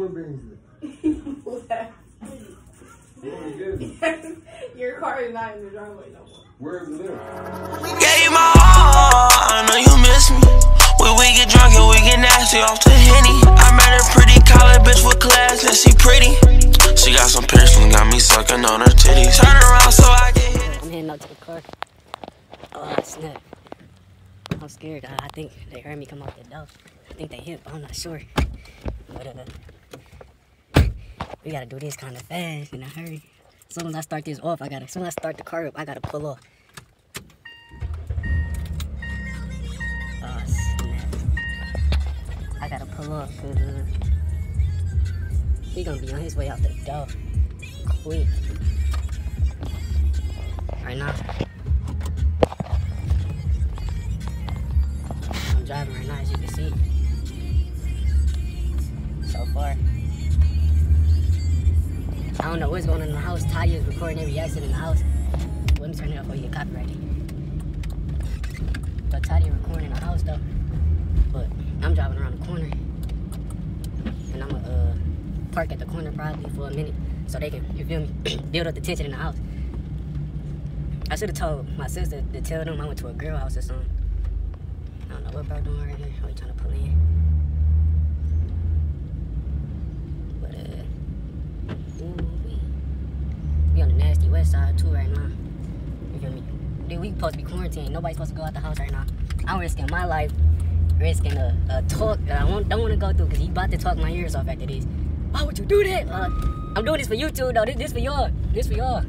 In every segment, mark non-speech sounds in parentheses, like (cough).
Where Beansley? Left. (laughs) It? Your car is not in the driveway no more. Where is it? Gave you my all, I know you miss me. When we get drunk and we get nasty off the henny. I met a pretty college bitch with class and she pretty. She got some piercings, got me sucking on her titties. Turn around so I can hit. I'm heading out to the car. Oh, snap. I'm scared. I, I think they heard me come out the door. I think they hit, but I'm not sure. But, uh, we gotta do this kind of fast in a hurry. As soon as I start this off, I gotta, as soon as I start the car up, I gotta pull off. Oh, snap. I gotta pull off, cause, he gonna be on his way out the door. Quick. Right now. I'm driving right now, as you can see. So far. I don't know what's going on in the house. Taya's recording every accident in the house. Let me turn it off before you get copyrighted. But Taya recording in the house though. But I'm driving around the corner. And I'm gonna uh, park at the corner probably for a minute so they can, you feel me, (clears throat) build up the tension in the house. I should have told my sister to tell them I went to a girl house or something. I don't know what bro doing right here. How he trying to pull in? But uh, ooh, we, we on the nasty west side too right now. You feel me? Dude, we supposed to be quarantined. Nobody's supposed to go out the house right now. I'm risking my life, risking a, a talk that I won't, don't want to go through because he about to talk my ears off after this. Why would you do that? Uh, I'm doing this for YouTube though. This, this for y'all. This for y'all.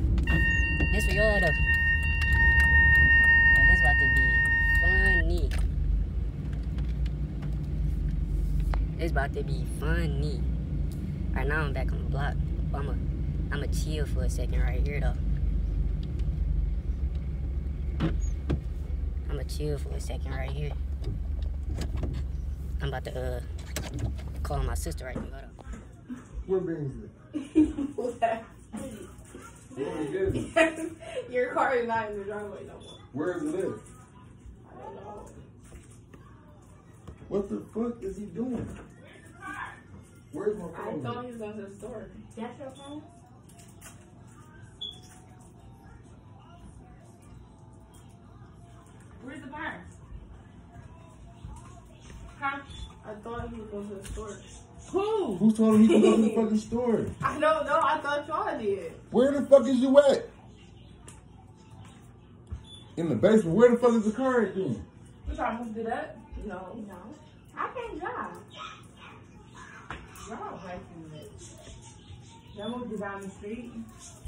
This for y'all though. Yeah, this about to be funny. This about to be funny. Right now I'm back on the block. I'ma I'ma chill for a second right here though. I'ma chill for a second right here. I'm about to uh call my sister right now. Hold up. Where Beansley? Left. Where is it? (laughs) Your car is not in the driveway no more. Where is it? I don't know. What the fuck is he doing? Where's my phone? I thought he was going to the store. That's your phone? Where's? Huh? I thought he was going to the store. Who? Who told him he can go to the fucking store? (laughs) I don't know. I thought y'all did. Where the fuck is you at? In the basement. Where the fuck is the car at then? You trying to do that? No. No. I can't drive. Y'all racing it. That moved down the street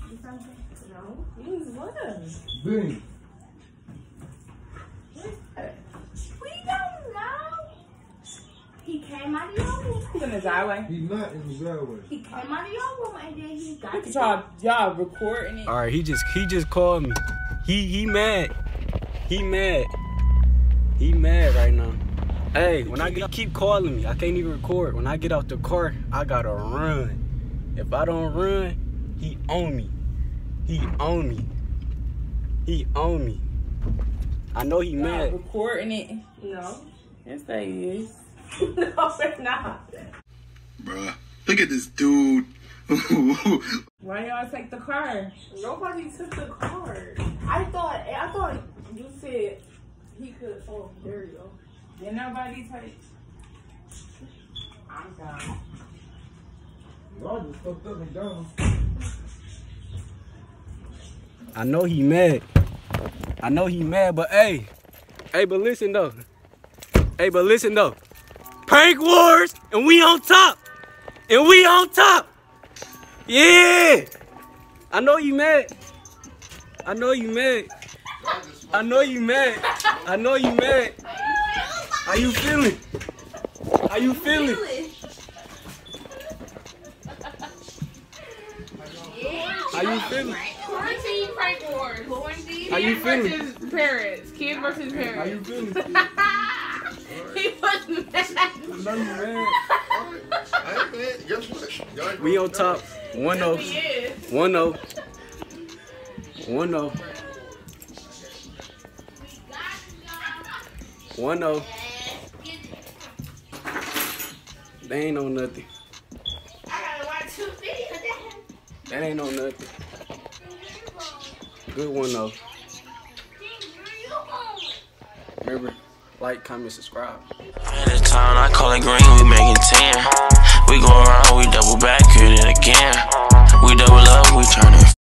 or something? No. You what? Bean. We don't know. He came out of your room. He's in the driveway. He's not in the driveway. He came out of your room and then he got Look at y'all, y'all recording it. All right, he just he just called me. He he mad. He mad. He mad right now. Hey, when I get, keep calling me, I can't even record. When I get out the car, I gotta run. If I don't run, he own me. He own me. He own me. I know he mad. recording it. No. Yes, they is. (laughs) no, we're not. Bruh, look at this dude. (laughs) Why y'all take the car? Nobody took the car. I thought. I thought you said he could. Oh, there you go. Did nobody take? I'm gone. Y'all just fucked up and down. I know he mad. I know he mad, but hey, hey, but listen though. Hey, but listen though. Prank wars, and we on top, and we on top. Yeah. I know you mad. I know you mad. I know you mad. I know you mad. How you feeling? How you feeling? How you feeling? Quarantine prank wars. Quarantine. How you feeling? Versus parents. Kid versus How parents. you feeling? (laughs) Oh. he was mad. I know you mad. I ain't mad. Guess what? Y'all We on top. One oh. He is. One oh. One oh. One oh. They ain't on nothing. That ain't no nothing. Good one though. Remember, like, comment, subscribe. The town, I call it green, we making 10. We go around, we double back, it again. We double up, we turn it.